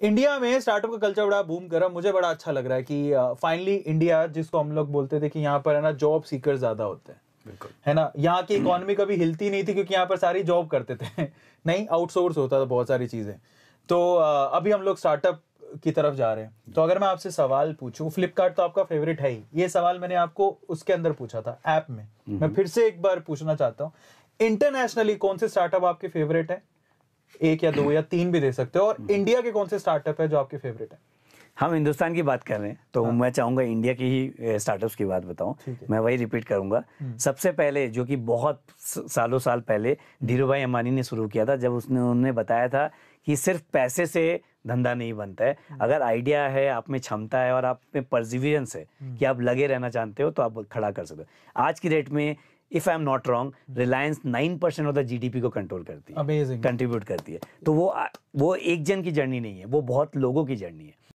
India में startup का culture बड़ा बूम कर रहा है मुझे बड़ा अच्छा लग रहा है कि फाइनली uh, इंडिया जिसको हम लोग बोलते थे कि यहाँ पर है ना जॉब सीकर ज़्यादा होते हैं। है ना यहाँ की इकोनॉमी कभी हिलती नहीं थी क्योंकि यहाँ पर सारी जॉब करते थे। नहीं आउटसोर्स होता था बहुत सारी चीज़ें। तो अ, अभी हम लोग स्टार्टअप की तरफ़ जा रहे हैं। तो अगर मैं आपसे सवाल पूछूँ फ्लिपकार्ट तो आपका फेवरेट है ही। ये सवाल मैंने आपको उसके अंदर पूछा था ऐप में। मैं फिर से एक बार पूछना चाहता हूँ इंटरनेशनली कौन से स्टार्टअप आपके फेवरेट है? एक या दो या तीन भी दे सकते हो। और इंडिया के कौन से स्टार्टअप है जो आपके फेवरेट है? हम हिंदुस्तान की बात कर रहे हैं तो हाँ। मैं चाहूँगा इंडिया की ही स्टार्टअप्स की बात बताऊँ। मैं वही रिपीट करूँगा। सबसे पहले जो कि बहुत सालों साल पहले धीरू भाई अंबानी ने शुरू किया था जब उसने उन्होंने बताया था कि सिर्फ़ पैसे से धंधा नहीं बनता है। अगर आइडिया है आप में क्षमता है और आप में परसिवियरेंस है कि आप लगे रहना चाहते हो तो आप खड़ा कर सकते हो। आज की डेट में if I am not wrong Reliance nine percent of the G D P को कंट्रोल करती है कंट्रीब्यूट करती है। तो वो वो एक जन की जर्नी नहीं है वो बहुत लोगों की जर्नी है।